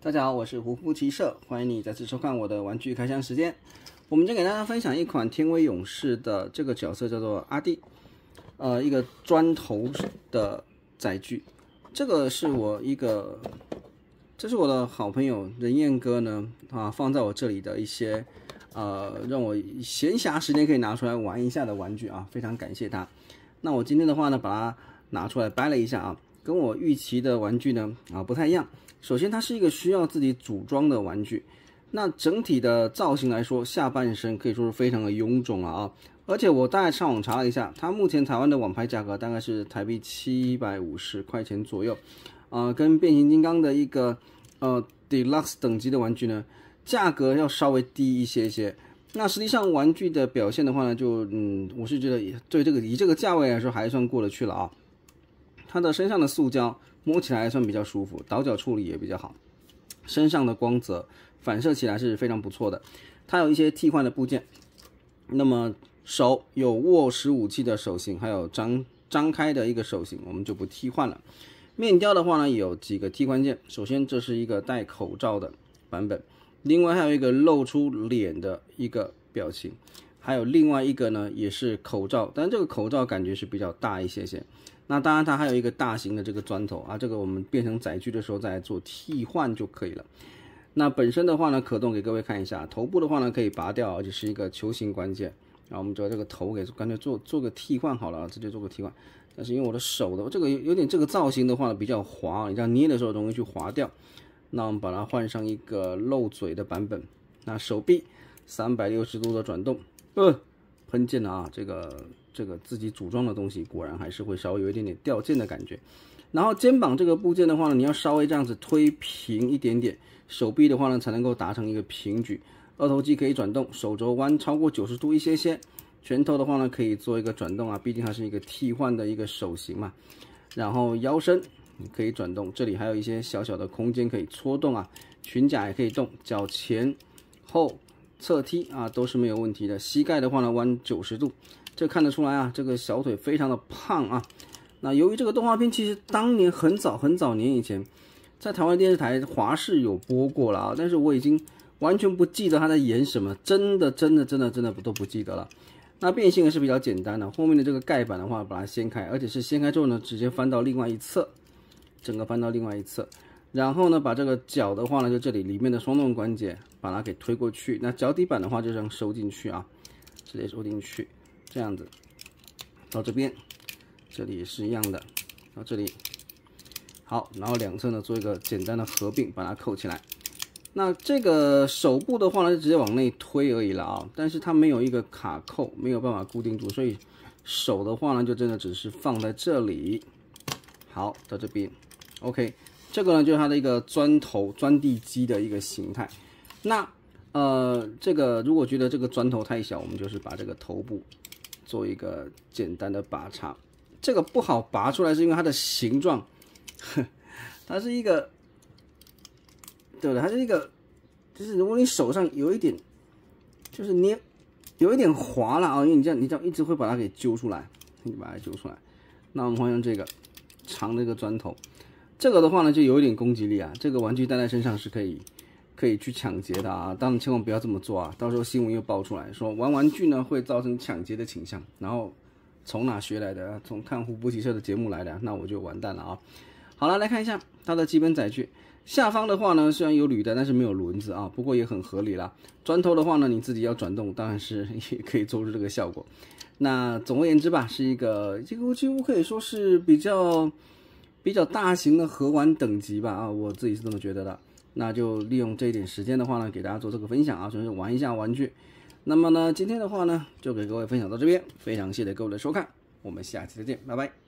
大家好，我是胡夫骑社，欢迎你再次收看我的玩具开箱时间。我们今天给大家分享一款天威勇士的这个角色叫做阿弟，呃，一个砖头的载具。这个是我一个，这是我的好朋友任燕哥呢啊放在我这里的一些呃让我闲暇时间可以拿出来玩一下的玩具啊，非常感谢他。那我今天的话呢，把它拿出来掰了一下啊，跟我预期的玩具呢啊不太一样。首先，它是一个需要自己组装的玩具。那整体的造型来说，下半身可以说是非常的臃肿了啊！而且我大概上网查了一下，它目前台湾的网拍价格大概是台币七百五十块钱左右，啊，跟变形金刚的一个呃 Deluxe 等级的玩具呢，价格要稍微低一些些。那实际上玩具的表现的话呢，就嗯，我是觉得对这个以这个价位来说还算过得去了啊。它的身上的塑胶。摸起来还算比较舒服，倒角处理也比较好，身上的光泽反射起来是非常不错的。它有一些替换的部件，那么手有握持武器的手型，还有张张开的一个手型，我们就不替换了。面雕的话呢，有几个替换件。首先这是一个戴口罩的版本，另外还有一个露出脸的一个表情，还有另外一个呢也是口罩，但这个口罩感觉是比较大一些些。那当然，它还有一个大型的这个砖头啊，这个我们变成载具的时候再做替换就可以了。那本身的话呢，可动给各位看一下，头部的话呢可以拔掉，而且是一个球形关节。然后我们就把这个头给干脆做做个替换好了，直接做个替换。但是因为我的手的这个有点这个造型的话呢比较滑，你这样捏的时候容易去滑掉。那我们把它换上一个漏嘴的版本。那手臂三百六十度的转动，呃，喷溅了啊，这个。这个自己组装的东西果然还是会稍微有一点点掉件的感觉。然后肩膀这个部件的话呢，你要稍微这样子推平一点点，手臂的话呢才能够达成一个平举。二头肌可以转动，手肘弯超过九十度一些些。拳头的话呢可以做一个转动啊，毕竟它是一个替换的一个手型嘛。然后腰身可以转动，这里还有一些小小的空间可以搓动啊。裙甲也可以动，脚前后侧踢啊都是没有问题的。膝盖的话呢弯九十度。这看得出来啊，这个小腿非常的胖啊。那由于这个动画片其实当年很早很早年以前，在台湾电视台华视有播过了啊，但是我已经完全不记得他在演什么，真的真的真的真的不都不记得了。那变形也是比较简单的，后面的这个盖板的话，把它掀开，而且是掀开之后呢，直接翻到另外一侧，整个翻到另外一侧，然后呢，把这个脚的话呢，就这里里面的双动关节把它给推过去，那脚底板的话就这样收进去啊，直接收进去。这样子到这边，这里也是一样的，到这里好，然后两侧呢做一个简单的合并，把它扣起来。那这个手部的话呢，就直接往内推而已了啊，但是它没有一个卡扣，没有办法固定住，所以手的话呢，就真的只是放在这里。好，到这边，OK，这个呢就是它的一个钻头钻地机的一个形态。那呃，这个如果觉得这个砖头太小，我们就是把这个头部。做一个简单的拔插，这个不好拔出来，是因为它的形状，它是一个，对的，它是一个，就是如果你手上有一点，就是捏，有一点滑了啊，因为你这样，你这样一直会把它给揪出来，你把它揪出来。那我们换用这个长的一个砖头，这个的话呢，就有一点攻击力啊，这个玩具戴在身上是可以。可以去抢劫的啊，当然千万不要这么做啊！到时候新闻又爆出来说玩玩具呢会造成抢劫的倾向，然后从哪学来的？从看护补给车的节目来的，那我就完蛋了啊！好了，来看一下它的基本载具，下方的话呢虽然有履带，但是没有轮子啊，不过也很合理啦。砖头的话呢你自己要转动，当然是也可以做出这个效果。那总而言之吧，是一个几乎几乎可以说是比较比较大型的盒玩等级吧啊，我自己是这么觉得的。那就利用这一点时间的话呢，给大家做这个分享啊，算是玩一下玩具。那么呢，今天的话呢，就给各位分享到这边，非常谢谢各位的收看，我们下期再见，拜拜。